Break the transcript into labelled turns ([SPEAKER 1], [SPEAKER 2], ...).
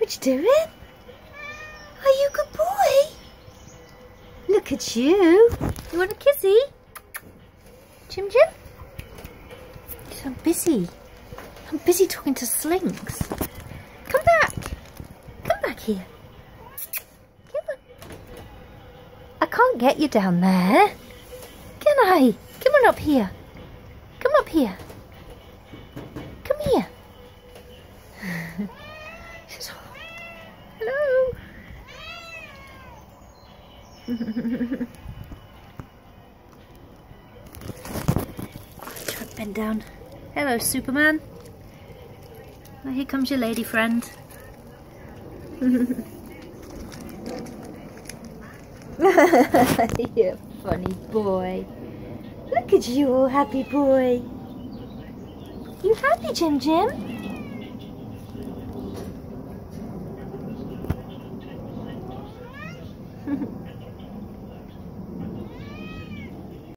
[SPEAKER 1] What you doing? Are you a good boy? Look at you. You want a kissy? Jim Jim? I'm busy. I'm busy talking to Slinks. Come back. Come back here. Come on. I can't get you down there. Can I? Come on up here. Come up here. Come here. Hello. Try to bend down. Hello, Superman. Oh, here comes your lady friend. You're funny boy. Look at you, happy boy. You happy, Jim Jim?